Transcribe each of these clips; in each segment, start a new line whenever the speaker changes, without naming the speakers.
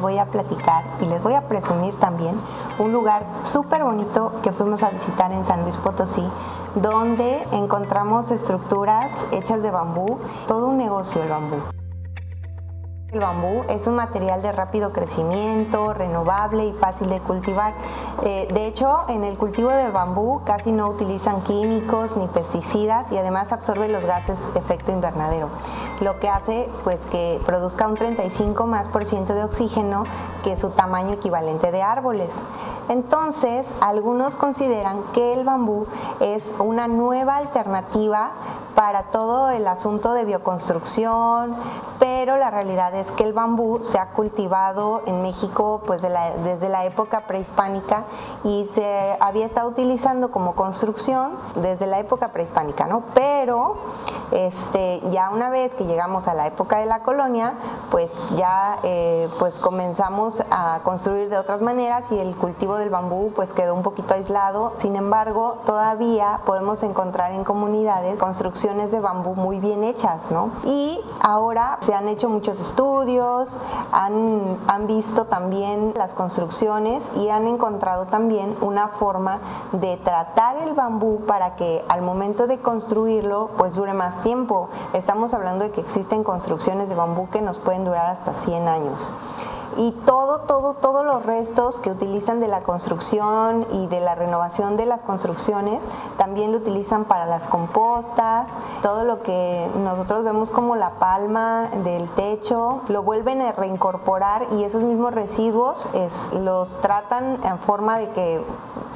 voy a platicar y les voy a presumir también un lugar súper bonito que fuimos a visitar en San Luis Potosí, donde encontramos estructuras hechas de bambú, todo un negocio el bambú. El bambú es un material de rápido crecimiento, renovable y fácil de cultivar. Eh, de hecho, en el cultivo del bambú casi no utilizan químicos ni pesticidas y además absorbe los gases de efecto invernadero, lo que hace pues que produzca un 35 más por ciento de oxígeno que su tamaño equivalente de árboles. Entonces, algunos consideran que el bambú es una nueva alternativa para todo el asunto de bioconstrucción, pero la realidad es que el bambú se ha cultivado en México pues desde la época prehispánica y se había estado utilizando como construcción desde la época prehispánica, ¿no? Pero este, ya una vez que llegamos a la época de la colonia, pues ya eh, pues comenzamos a construir de otras maneras y el cultivo del bambú pues quedó un poquito aislado. Sin embargo, todavía podemos encontrar en comunidades construcciones de bambú muy bien hechas, ¿no? Y ahora se han hecho muchos estudios, han, han visto también las construcciones y han encontrado también una forma de tratar el bambú para que al momento de construirlo pues dure más tiempo. Estamos hablando de que existen construcciones de bambú que nos pueden durar hasta 100 años y todo, todo, todos los restos que utilizan de la construcción y de la renovación de las construcciones también lo utilizan para las compostas, todo lo que nosotros vemos como la palma del techo, lo vuelven a reincorporar y esos mismos residuos es, los tratan en forma de que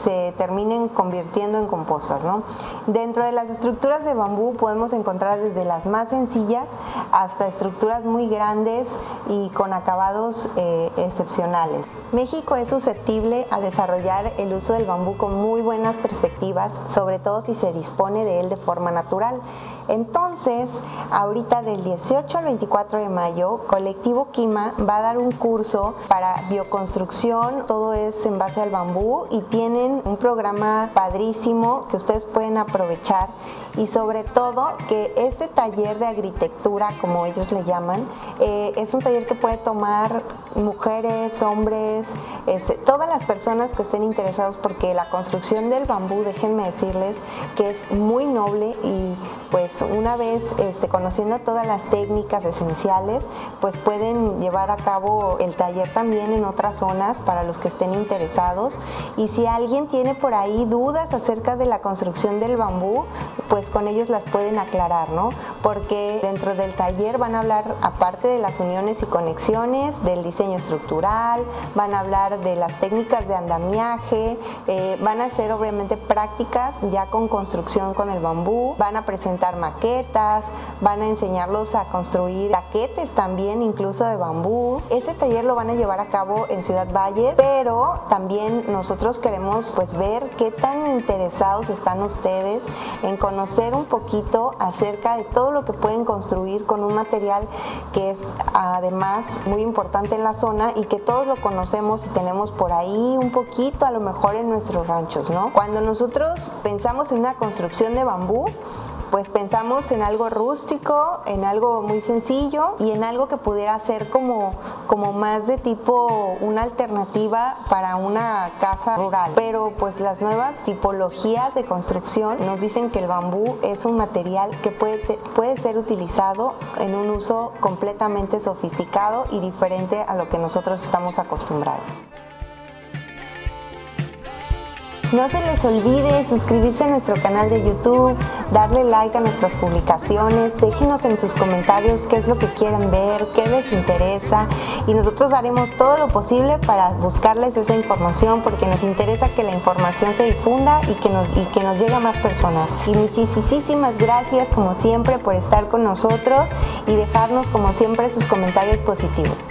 se terminen convirtiendo en compostas. ¿no? Dentro de las estructuras de bambú podemos encontrar desde las más sencillas hasta estructuras muy grandes y con acabados eh, excepcionales. México es susceptible a desarrollar el uso del bambú con muy buenas perspectivas, sobre todo si se dispone de él de forma natural. Entonces, ahorita del 18 al 24 de mayo, Colectivo Quima va a dar un curso para bioconstrucción, todo es en base al bambú y tienen un programa padrísimo que ustedes pueden aprovechar. Y sobre todo que este taller de arquitectura, como ellos le llaman, eh, es un taller que puede tomar mujeres, hombres, este, todas las personas que estén interesados porque la construcción del bambú, déjenme decirles que es muy noble y pues una vez este, conociendo todas las técnicas esenciales, pues pueden llevar a cabo el taller también en otras zonas para los que estén interesados. Y si alguien tiene por ahí dudas acerca de la construcción del bambú, pues con ellos las pueden aclarar, ¿no? Porque dentro del taller van a hablar, aparte de las uniones y conexiones, del diseño estructural, van a hablar de las técnicas de andamiaje, eh, van a ser obviamente prácticas ya con construcción con el bambú, van a presentar maquetas, van a enseñarlos a construir taquetes también, incluso de bambú. Ese taller lo van a llevar a cabo en Ciudad Valle, pero también nosotros queremos pues ver qué tan interesados están ustedes en conocer un poquito acerca de todo lo que pueden construir con un material que es además muy importante en la zona y que todos lo conocemos y tenemos por ahí un poquito a lo mejor en nuestros ranchos, ¿no? Cuando nosotros pensamos en una construcción de bambú, pues pensamos en algo rústico, en algo muy sencillo y en algo que pudiera ser como, como más de tipo una alternativa para una casa rural. Pero pues las nuevas tipologías de construcción nos dicen que el bambú es un material que puede, puede ser utilizado en un uso completamente sofisticado y diferente a lo que nosotros estamos acostumbrados. No se les olvide suscribirse a nuestro canal de YouTube, darle like a nuestras publicaciones, déjenos en sus comentarios qué es lo que quieren ver, qué les interesa y nosotros haremos todo lo posible para buscarles esa información porque nos interesa que la información se difunda y que nos, y que nos llegue a más personas. Y muchísimas gracias como siempre por estar con nosotros y dejarnos como siempre sus comentarios positivos.